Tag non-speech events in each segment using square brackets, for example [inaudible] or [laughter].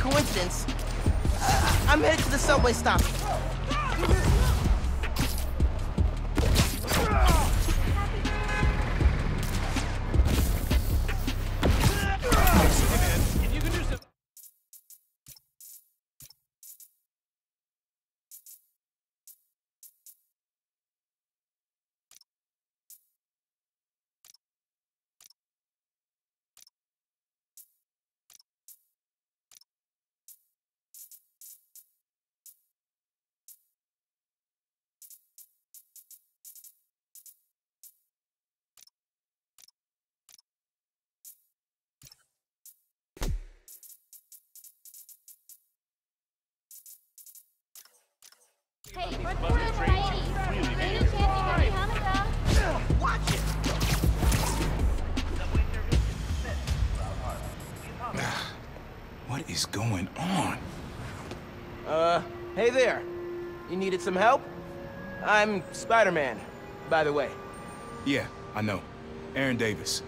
coincidence. Uh, I'm headed to the subway stop. Hey, front door to 180. Any chance you got any Hanukkah? Watch it! What is going on? Uh, hey there. You needed some help? I'm Spider-Man, by the way. Yeah, I know. Aaron Davis.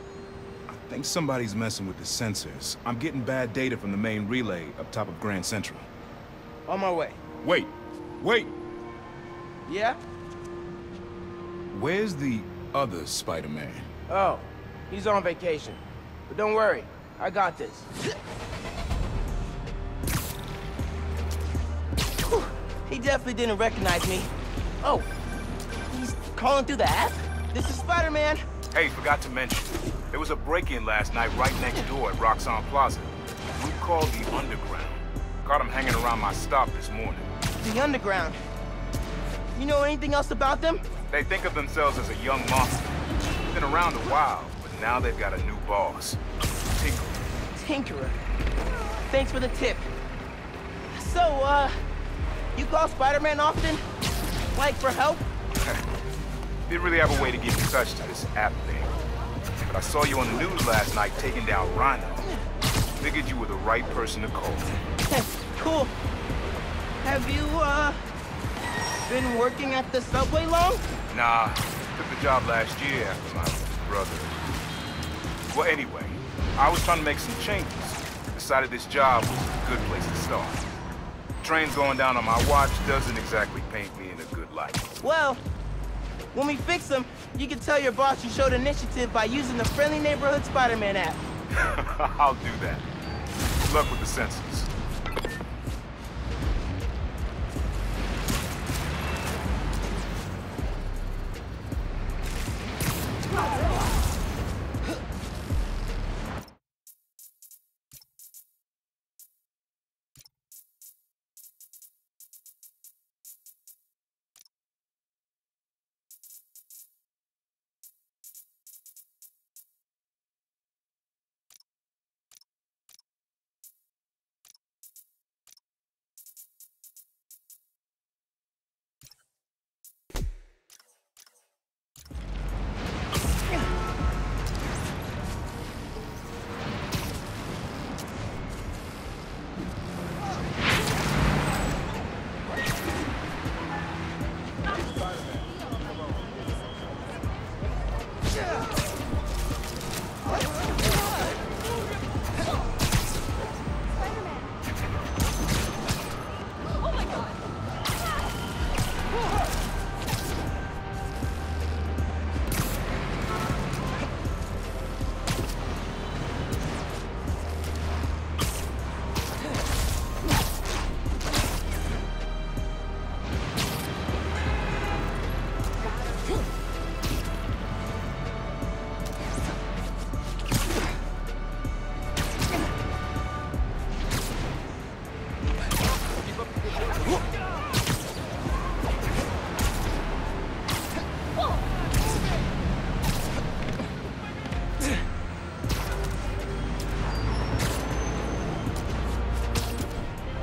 I think somebody's messing with the sensors. I'm getting bad data from the main relay up top of Grand Central. On my way. Wait! Wait! Yeah? Where's the other Spider-Man? Oh, he's on vacation. But don't worry, I got this. He definitely didn't recognize me. Oh, he's calling through the app? This is Spider-Man. Hey, forgot to mention. There was a break-in last night right next door at Roxxon Plaza. We called the Underground. Caught him hanging around my stop this morning. The Underground. You know anything else about them? They think of themselves as a young mafia. Been around a while, but now they've got a new boss. Tinker. Tinkerer. Thanks for the tip. So, uh, you call Spider-Man often? Like for help? [laughs] Didn't really have a way to get in touch to this app thing. But I saw you on the news last night taking down Rhino. Figured you were the right person to call. [laughs] cool. Have you, uh, been working at the subway long? Nah, took the job last year after my brother. Well, anyway, I was trying to make some changes. Decided this job was a good place to start. Trains going down on my watch doesn't exactly paint me in a good light. Well, when we fix them, you can tell your boss you showed initiative by using the Friendly Neighborhood Spider-Man app. [laughs] I'll do that. Good luck with the sensors.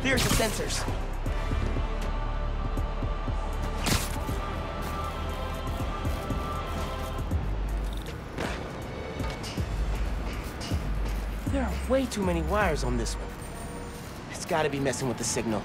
Here's the sensors. There are way too many wires on this one. It's gotta be messing with the signal.